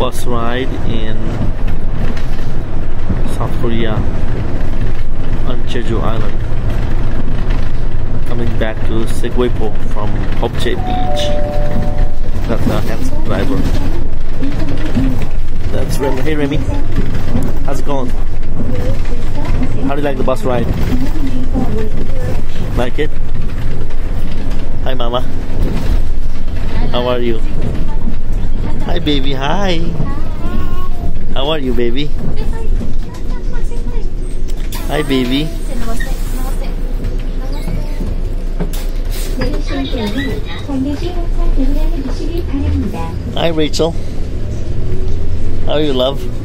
bus ride in South Korea on Jeju Island. Coming back to Seogwipo from Hyeopjae Beach. That's the handsome driver. That's Remy. Hey Remy, how's it going? How do you like the bus ride? Like it? Hi Mama. How are you? Hi baby, hi. How are you baby? Hi baby. Hi Rachel. How are you love?